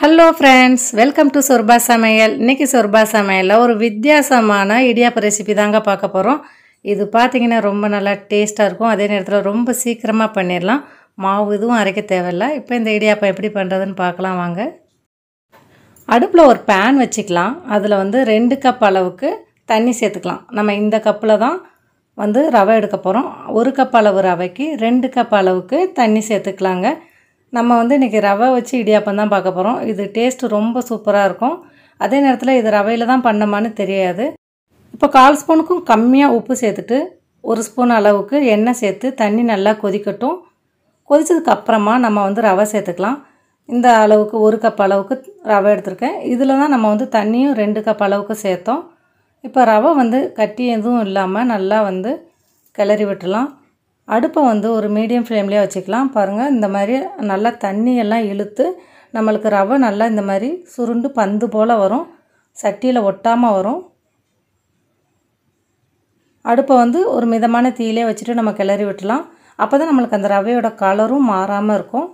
Hello friends welcome to சொர்பா சமையல் இன்றைக்கி சொர்பா சமையலில் ஒரு வித்தியாசமான இடியாப்ப ரெசிபி தாங்க பார்க்க போகிறோம் இது பார்த்திங்கன்னா ரொம்ப நல்லா டேஸ்ட்டாக இருக்கும். அதே நேரத்தில் ரொம்ப சீக்கிரமாக பண்ணிடலாம் மாவு இதுவும் அரைக்க தேவையில்ல. இப்போ இந்த இடியாப்பம் எப்படி பண்ணுறதுன்னு பார்க்கலாம் வாங்க. அடுப்பில் ஒரு பேன் வச்சுக்கலாம். அதில் வந்து ரெண்டு கப் அளவுக்கு தண்ணி சேர்த்துக்கலாம். நம்ம இந்த கப்பில் தான் வந்து ரவை எடுக்க போகிறோம் ஒரு கப் அளவு ரவைக்கு ரெண்டு கப் அளவுக்கு தண்ணி சேர்த்துக்கலாங்க. நம்ம வந்து இன்றைக்கி ரவை வச்சு இடியாப்பம் தான் பார்க்க போகிறோம் இது டேஸ்ட்டு ரொம்ப சூப்பராக இருக்கும். அதே நேரத்தில் இது ரவையில் தான் பண்ணமான்னு தெரியாது. இப்போ கால் ஸ்பூனுக்கும் கம்மியாக உப்பு சேர்த்துட்டு ஒரு ஸ்பூன் அளவுக்கு எண்ணெய் சேர்த்து தண்ணி நல்லா கொதிக்கட்டும். கொதித்ததுக்கப்புறமா நம்ம வந்து ரவை சேர்த்துக்கலாம். இந்த அளவுக்கு ஒரு கப் அளவுக்கு ரவை எடுத்திருக்கேன். இதில் தான் நம்ம வந்து தண்ணியும் ரெண்டு கப் அளவுக்கு சேர்த்தோம். இப்போ ரவை வந்து கட்டி எதுவும் இல்லாமல் நல்லா வந்து கிளறி விட்டுலாம் அடுப்பை வந்து ஒரு மீடியம் ஃப்ளேம்லேயே வச்சுக்கலாம். பாருங்கள் இந்த மாதிரி நல்லா தண்ணியெல்லாம் இழுத்து நம்மளுக்கு ரவை நல்லா இந்த மாதிரி சுருண்டு பந்து போல் வரும். சட்டியில் ஒட்டாமல் வரும். அடுப்பை வந்து ஒரு மிதமான தீயிலே வச்சுட்டு நம்ம கிளறி விட்டலாம். அப்போ தான் நம்மளுக்கு அந்த ரவையோட கலரும் மாறாமல் இருக்கும்.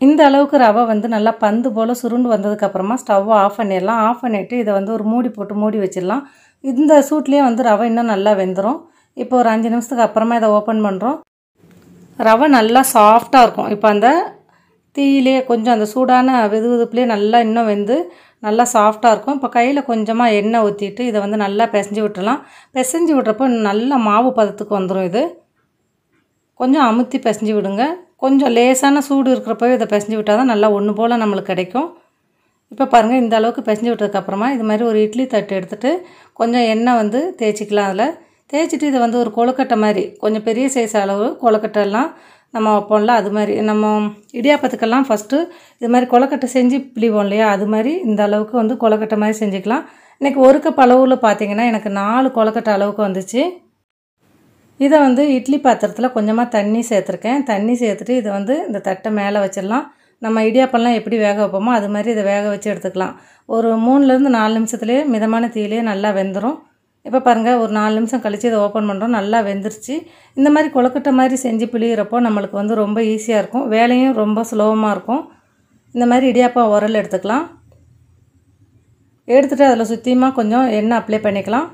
இந்த அளவுக்கு ரவை வந்து நல்லா பந்து போல் சுருண்டு வந்ததுக்கப்புறமா ஸ்டவ்வை ஆஃப் பண்ணிடலாம். ஆஃப் பண்ணிவிட்டு இதை வந்து ஒரு மூடி போட்டு மூடி வச்சிடலாம். இந்த சூட்லேயே வந்து ரவை இன்னும் நல்லா வெந்துடும் இப்போ ஒரு அஞ்சு நிமிஷத்துக்கு அப்புறமா இதை ஓப்பன் பண்ணுறோம் ரவை நல்லா சாஃப்டாக இருக்கும். இப்போ அந்த தீயிலே கொஞ்சம் அந்த சூடான வெது வெதுப்புலேயே நல்லா இன்னும் வெந்து நல்லா சாஃப்டாக இருக்கும். இப்போ கையில் கொஞ்சமாக எண்ணெய் ஊற்றிட்டு இதை வந்து நல்லா பிசைஞ்சு விட்டுலாம் பிசைஞ்சு விட்றப்போ நல்லா மாவு பதத்துக்கு வந்துடும் இது. கொஞ்சம் அமுத்தி பிசைஞ்சு விடுங்க. கொஞ்சம் லேசான சூடு இருக்கிறப்பவே இதை பிசைஞ்சு விட்டால் தான் நல்லா ஒன்று போல் நம்மளுக்கு கிடைக்கும். இப்போ பாருங்கள் இந்த அளவுக்கு பிசைஞ்சு விட்டதுக்கப்புறமா இது மாதிரி ஒரு இட்லி தட்டு எடுத்துகிட்டு கொஞ்சம் எண்ணெய் வந்து தேய்ச்சிக்கலாம் அதில். தேய்ச்சிட்டு இதை வந்து ஒரு கொழுக்கட்டை மாதிரி கொஞ்சம் பெரிய சைஸ் அளவு கொழுக்கட்டைலாம் நம்ம வைப்போம்ல அது மாதிரி. நம்ம இடியாப்பத்துக்கெல்லாம் ஃபஸ்ட்டு இது மாதிரி கொழுக்கட்டை செஞ்சு பிழிவோம் இல்லையா? அது மாதிரி இந்த அளவுக்கு வந்து கொழுக்கட்டை மாதிரி செஞ்சுக்கலாம். இன்றைக்கி ஒரு கப் அளவில் பார்த்தீங்கன்னா எனக்கு நாலு கொழுக்கட்டை அளவுக்கு வந்துச்சு. இதை வந்து இட்லி பாத்திரத்தில் கொஞ்சமாக தண்ணி சேர்த்துருக்கேன். தண்ணி சேர்த்துட்டு இதை வந்து இந்த தட்டை மேலே வச்சிடலாம். நம்ம இடியாப்பம்லாம் எப்படி வேக வைப்போமோ அது மாதிரி இதை வேக வச்சு எடுத்துக்கலாம். ஒரு மூணுலேருந்து நாலு நிமிஷத்துலேயே மிதமான தீயிலேயே நல்லா வெந்துடும் இப்போ பாருங்கள் ஒரு நாலு நிமிஷம் கழித்து இதை ஓப்பன் பண்ணுறோம் நல்லா வெந்துருச்சு. இந்த மாதிரி கொழுக்கட்டை மாதிரி செஞ்சு பிழிகிறப்போ நம்மளுக்கு வந்து ரொம்ப ஈஸியாக இருக்கும். வேலையும் ரொம்ப சுலபமாக இருக்கும். இந்த மாதிரி இடியாப்பா உரல் எடுத்துக்கலாம். எடுத்துகிட்டு அதில் சுற்றியுமாக கொஞ்சம் எண்ணெய் அப்ளை பண்ணிக்கலாம்.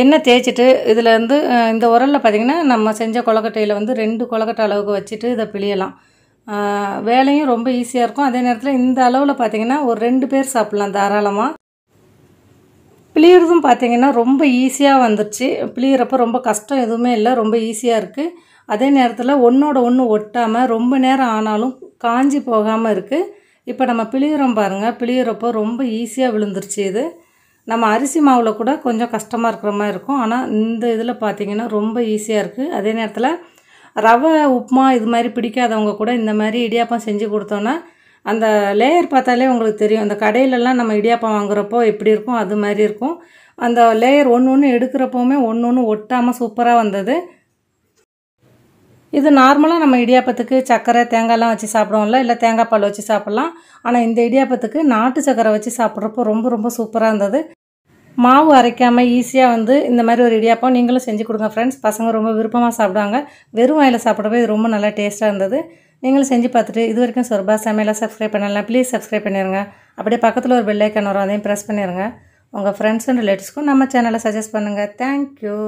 எண்ணெய் தேய்ச்சிட்டு இதில் வந்து இந்த உரலில் பார்த்திங்கன்னா நம்ம செஞ்ச கொலக்கட்டையில் வந்து ரெண்டு கொலக்கட்டை அளவுக்கு வச்சுட்டு இதை பிழியலாம். வேலையும் ரொம்ப ஈஸியாக இருக்கும். அதே நேரத்தில் இந்த அளவில் பார்த்திங்கன்னா ஒரு ரெண்டு பேர் சாப்பிட்லாம் தாராளமாக பிழியறதும் பார்த்திங்கன்னா ரொம்ப ஈஸியாக வந்துடுச்சு பிழியறப்போ ரொம்ப கஷ்டம் எதுவுமே இல்லை ரொம்ப ஈஸியாக இருக்குது அதே நேரத்தில் ஒன்றோட ஒன்று ஒட்டாமல் ரொம்ப நேரம் ஆனாலும் காஞ்சி போகாமல் இருக்குது இப்போ நம்ம பிழியிறோம் பாருங்கள் பிழியிறப்போ ரொம்ப ஈஸியாக விழுந்துருச்சு இது. நம்ம அரிசி மாவில் கூட கொஞ்சம் கஷ்டமாக இருக்கிற மாதிரி இருக்கும். ஆனால் இந்த இதில் பார்த்திங்கன்னா ரொம்ப ஈஸியாக இருக்குது அதே நேரத்தில் ரவை உப்புமா இது மாதிரி பிடிக்காதவங்க கூட இந்த மாதிரி இடியாப்பம் செஞ்சு கொடுத்தோன்னா அந்த லேயர் பார்த்தாலே உங்களுக்கு தெரியும். அந்த கடையிலலாம் நம்ம இடியாப்பம் வாங்குறப்போ எப்படி இருக்கும்? அது மாதிரி இருக்கும். அந்த லேயர் ஒன்று ஒன்று எடுக்கிறப்போவுமே ஒன்று ஒன்று ஒட்டாமல் சூப்பராக வந்தது. இது நார்மலாக நம்ம இடியாப்பத்துக்கு சர்க்கரை தேங்காய்லாம் வச்சு சாப்பிடுவோம்ல. இல்லை தேங்காய் பால் வச்சு சாப்பிட்லாம். ஆனால் இந்த இடியாப்பத்துக்கு நாட்டு சர்க்கரை வச்சு சாப்பிட்றப்போ ரொம்ப ரொம்ப சூப்பராக இருந்தது. மாவு அரைக்காமல் ஈஸியாக வந்து இந்த மாதிரி ஒரு இடியாப்பம் நீங்களும் செஞ்சு கொடுங்க ஃப்ரெண்ட்ஸ் பசங்க ரொம்ப விருப்பமாக சாப்பிடுவாங்க. வெறும் வாயில் சாப்பிட்றப்போ இது ரொம்ப நல்லா டேஸ்ட்டாக இருந்தது. நீங்களும் செஞ்சு பார்த்துட்டு இது வரைக்கும் சொர்பா சமையலாக சப்ஸ்கிரைப் பண்ணலாம் ப்ளீஸ் சப்ஸ்கிரைப் பண்ணிடுங்க அப்படியே பக்கத்தில் ஒரு பெல்லைக்கன் வரும் அதையும் ப்ரெஸ் பண்ணிடுங்க உங்கள் ஃப்ரெண்ட்ஸ் அண்ட் ரிலேட்டிவ்ஸ்க்கும் நம்ம சேனலை சஜஸ்ட் பண்ணுங்கள் தேங்க்யூ